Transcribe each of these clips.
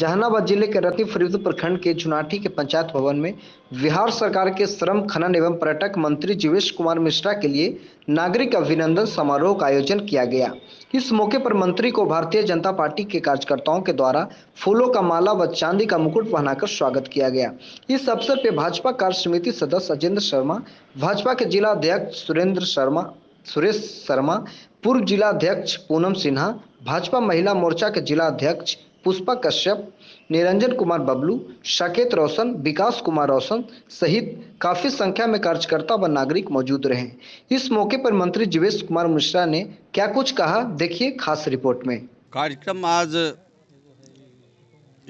जहानाबाद ज़िले के रति फरीद प्रखंड के चुनाठी के पंचायत भवन में बिहार सरकार के श्रम, खनन एवं पर्यटक मंत्री जीवेश कुमार मिश्रा के लिए नागरिक अभिनंदन समारोह का आयोजन किया गया। इस मौके पर मंत्री को भारतीय जनता पार्टी के कार्यकर्ताओं के द्वारा फूलों का माला व चांदी का मुकुट पहनाकर स्वागत किया गया। इस अवसर पर भाजपा कार्य समिति सदस्य अजेंद्र शर्मा, भाजपा के जिला अध्यक्ष सुरेंद्र शर्मा, सुरेश शर्मा, पूर्व जिला अध्यक्ष पूनम सिन्हा, भाजपा महिला मोर्चा के जिला अध्यक्ष पुष्पा कश्यप, निरंजन कुमार बबलू साकेत रोशन, विकास कुमार रोशन सहित काफ़ी संख्या में कार्यकर्ता व नागरिक मौजूद रहे। इस मौके पर मंत्री जीवेश कुमार मिश्रा ने क्या कुछ कहा, देखिए खास रिपोर्ट में। कार्यक्रम आज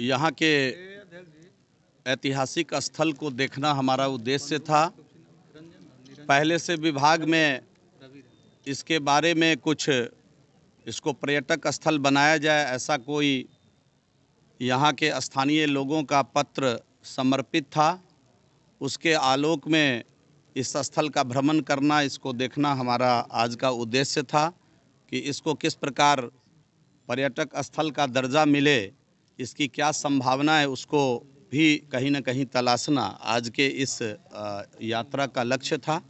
यहाँ के ऐतिहासिक स्थल को देखना हमारा उद्देश्य था। पहले से विभाग में इसके बारे में कुछ इसको पर्यटक स्थल बनाया जाए, ऐसा कोई यहाँ के स्थानीय लोगों का पत्र समर्पित था। उसके आलोक में इस स्थल का भ्रमण करना, इसको देखना हमारा आज का उद्देश्य था कि इसको किस प्रकार पर्यटक स्थल का दर्जा मिले, इसकी क्या संभावना है, उसको भी कहीं ना कहीं तलाशना आज के इस यात्रा का लक्ष्य था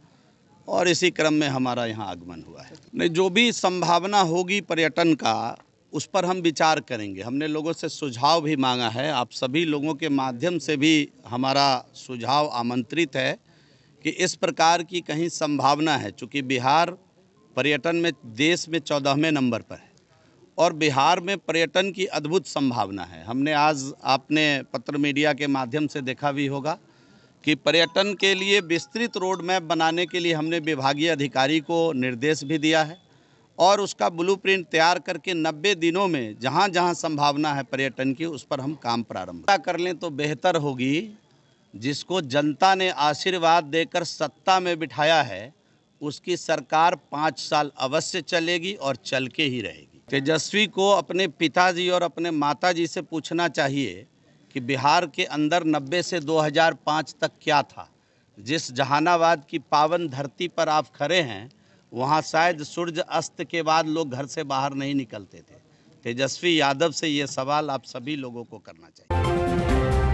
और इसी क्रम में हमारा यहाँ आगमन हुआ है। नहीं, जो भी संभावना होगी पर्यटन का उस पर हम विचार करेंगे। हमने लोगों से सुझाव भी मांगा है। आप सभी लोगों के माध्यम से भी हमारा सुझाव आमंत्रित है कि इस प्रकार की कहीं संभावना है, चूँकि बिहार पर्यटन में, देश में चौदहवें नंबर पर है और बिहार में पर्यटन की अद्भुत संभावना है। हमने आज आपने पत्र मीडिया के माध्यम से देखा भी होगा कि पर्यटन के लिए विस्तृत रोड मैप बनाने के लिए हमने विभागीय अधिकारी को निर्देश भी दिया है। और उसका ब्लूप्रिंट तैयार करके 90 दिनों में जहाँ जहाँ संभावना है पर्यटन की, उस पर हम काम प्रारंभ कर लें तो बेहतर होगी, जिसको जनता ने आशीर्वाद देकर सत्ता में बिठाया है, उसकी सरकार पाँच साल अवश्य चलेगी और चल के ही रहेगी। तेजस्वी को अपने पिताजी और अपने माताजी से पूछना चाहिए कि बिहार के अंदर 90 से 2005 तक क्या था? जिस जहानाबाद की पावन धरती पर आप खड़े हैं वहाँ शायद सूर्य अस्त के बाद लोग घर से बाहर नहीं निकलते थे। तेजस्वी यादव से ये सवाल आप सभी लोगों को करना चाहिए।